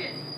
it.